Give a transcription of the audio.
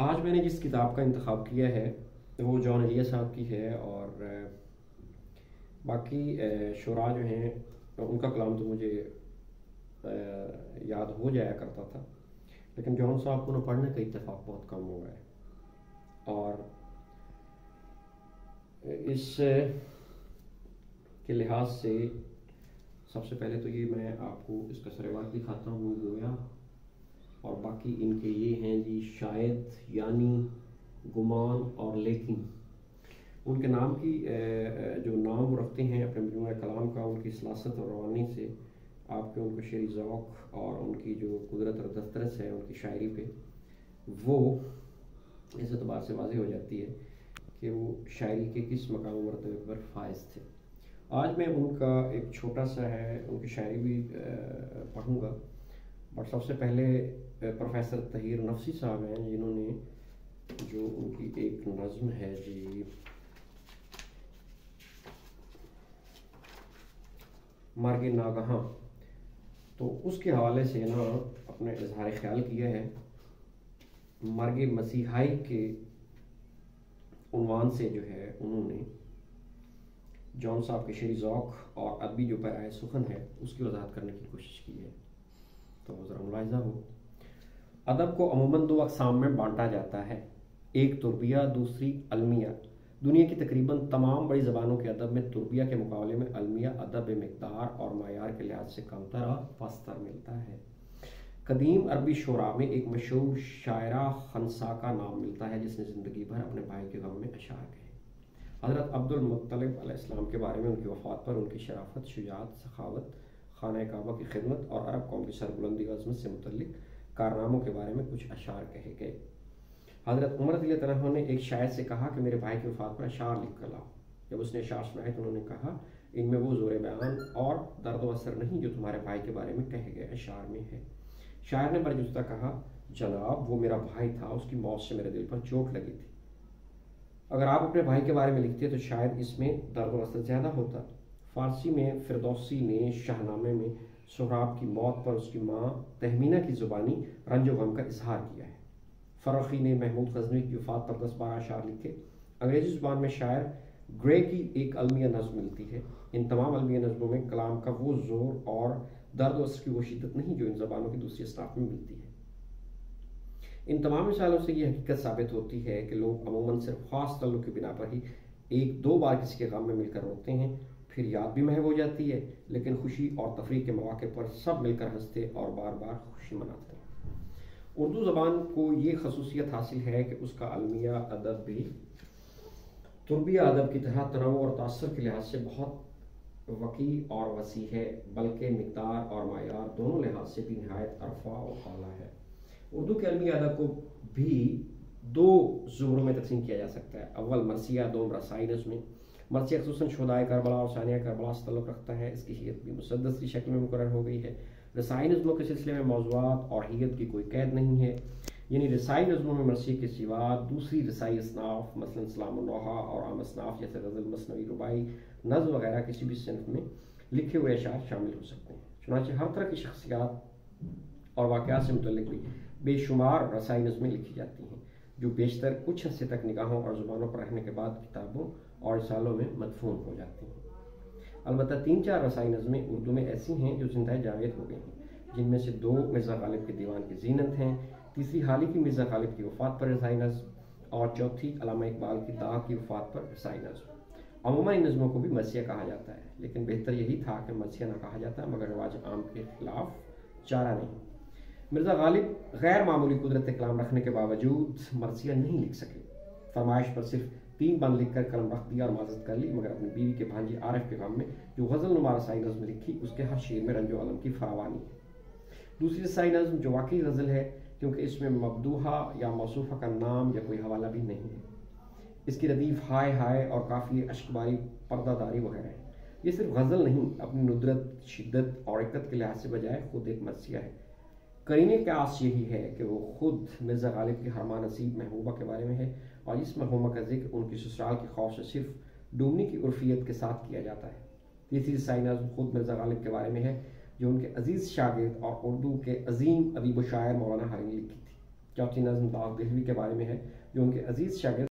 आज मैंने जिस किताब का इंतखब किया है, वो जॉन एलिया साहब की है और बाकी शुरा जो हैं, उनका कलाम तो मुझे याद हो जाया करता था। लेकिन जॉन साहब को ना पढ़ने का इतफाक़ बहुत कम हुआ है। और, इस, के लिहाज से सबसे पहले तो ये मैं आपको इसका सरेवार दिखाता हूँ गोया बाकी इनके ये हैं जी, शायद, यानी, गुमान और लेकिन। उनके नाम की जो नाम वो रखते हैं अपने मजमू कलाम का, उनकी सलासत और रवानी से आपके उनको शेरी ओक़ और उनकी जो कुदरत और दस्तरस है उनकी शायरी पे, वो इस अतबार से वाजह हो जाती है कि वो शायरी के किस मकाम मरतबे पर फायज थे। आज मैं उनका एक छोटा सा है, उनकी शायरी भी पढ़ूँगा। बट सबसे पहले प्रोफेसर तहीर नफसी साहब हैं जिन्होंने जो उनकी एक नज़म है जी। मार्ग नागहाँ। तो उसके हवाले से ना अपने इजहार ख्याल किया है। मार्ग मसीहाई के उनवान से जो है उन्होंने जॉन साहब के शेरी ज़ौक़ और अदबी जो पैराए सुखन है, उसकी वजाहत करने की कोशिश की है। तो ज़रा मुलायजा हो। अदब को अमूमन दो अकसाम में बांटा जाता है। एक तुरबिया, दूसरी अलमिया। दुनिया की तकरीबन तमाम बड़ी ज़बानों के अदब में तुरबिया के मुकाबले में अलमिया अदब मकदार और मैार के लिहाज से कमतर और फस्तर मिलता है। कदीम अरबी शुरा में एक मशहूर शायरा खनसा का नाम मिलता है, जिसने ज़िंदगी भर अपने भाई के गम में अशार कहे। हज़रत अब्दुल मुत्तलब के बारे में उनकी वफ़ात पर उनकी शराफत, शुजात, सखावत खाना काबा की खिदमत और अरब कौम की सरबुलंदी अजमत से मुतलिक कारनामों के बारे में कुछ अशार कहे गए। हज़रत उमर तरह ने एक शायर से कहा कि मेरे भाई की वफात पर अशार लिख कर लाओ। जब उसने अशार सुनाए तो उन्होंने कहा, इनमें वो ज़ोर बयान और दर्द असर नहीं जो तुम्हारे भाई के बारे में कहे गए अशार में है। शायर ने बरजुस्ता कहा, जनाब, वो मेरा भाई था, उसकी मौत से मेरे दिल पर चोट लगी थी। अगर आप अपने भाई के बारे में लिखते तो शायद इसमें दर्द असर ज़्यादा होता। फ़ारसी में, फिरदौसी ने शाहनामे में सोहराब की मौत पर उसकी माँ तहमीना की ज़ुबानी रंजो गम का इजहार किया है। फ़रखी ने महमूद गजनी की वफात पर दस बारह अशार लिखे। अंग्रेज़ी ज़ुबान में शायर ग्रे की एक अलमिया नज़म मिलती है। इन तमाम अलमिया नज़मों में कलाम का वो ज़ोर और दर्द वसर की वो शिदत नहीं जो इन ज़बानों की दूसरी स्टाफ में मिलती है। इन तमाम मिसालों से ये हकीकत साबित होती है कि लोग अमूमन सिर्फ़ ख़ास तल्लु की बिना पर ही एक दो बार किसी के गम में मिलकर रोते हैं। फिर याद भी महव हो जाती है, लेकिन खुशी और तफरी के मौके पर सब मिलकर हँसते और बार बार खुशी मनाते हैं। उर्दू ज़बान को ये खसूसियत हासिल है कि उसका अलमिया अदब भी तुरबिया अदब की तरह तनाव और तसर के लिहाज से बहुत वकी और वसी है, बल्कि मकदार और मैार दोनों लिहाज से भी नहायत अरफा और अला है। उर्दू के अलमी अदब को भी दो जुमरों में तकसीम किया जा सकता है। अव्वल मरसिया, दो रसाइन उसमें। मर्सी खसूस शुदाय करबला और सानिया करबला से तल्लुक़ रखता है। इसकी हीत भी मुसदस की शक्ल में मुकर हो गई है। रसाई नज़मों के सिलसिले में मौजूद और हीत की कोई कैद नहीं है। यानी रसाई नज़मों में मरसी के सिवा दूसरी रसाई असनाफ, मसलन सलामहा और आम असनाफ जैसे गज़ल मसनवी, रुबाई नज़ वगैरह किसी भी सिनफ में लिखे हुए अशार शामिल हो सकते हैं। चुनाचे हर तरह की शख्सियात और वाक़ से मुतल भी बेशुमार रसाई नज़में लिखी जाती हैं। जो बेशतर कुछ हद तक निगाहों और ज़ुबानों पर रहने के बाद किताबों और सालों में मदफून हो जाती हैं। अलबत् तीन चार रसाई नज़में उर्दू में ऐसी हैं जो ज़िंदा जावेद हो गई हैं, जिनमें से दो मिर्ज़ा गालिब के दीवान की जीनत हैं, तीसरी हाल ही की मिर्ज़ा गालिब की वफ़ात पर रसाई नज़म और चौथी अलामा इकबाल की दाग की वफ़ात पर रसाई नज़म। अमूमा इन नज़मों को भी मसीहा कहा जाता है, लेकिन बेहतर यही था कि मसीहा ना कहा जाता, मगर रवाज आम के खिलाफ चारा नहीं। मिर्ज़ा गालिब गैर मामूली कुदरत कलाम रखने के बावजूद मरसिया नहीं लिख सके। फरमाइश पर सिर्फ़ तीन बंद लिखकर कलम रख दिया और माजत कर ली, मगर अपनी बीवी के भांजी आरफ के काम में जो गज़ल नुमा रसाई नज़म लिखी, उसके हर शेर में रंजो आलम की फरावानी है। दूसरी रसाई नज़म जो वाकई गज़ल है, क्योंकि इसमें मबदूहा या मौसूफ़ा का नाम या कोई हवाला भी नहीं है। इसकी रदीफ हाय हाय और काफ़ी अशकबारी पर्दादारी वगैरह है। ये सिर्फ़ गज़ल नहीं, अपनी नुदरत, शिद्दत और इकत के लिहाज से बजाय खुद एक मरसिया है। करीने के आस यही है कि वो खुद मिर्ज़ा गालिब की हरमा नसीब महबूबा के बारे में है और इस मरहुमा का ज़िक्र उनकी ससुराल के खौफ से सिर्फ़ डूबने की उर्फियत के साथ किया जाता है। तीसरी साइना खुद मिर्ज़ा गालिब के बारे में है, जो उनके अज़ीज़ शागिद और उर्दू के अजीम अदीब शायर मौलाना हारिन लिखी थी। चौथी नज्म बाग के बारे में है, जो उनके अज़ीज़ शागिर्द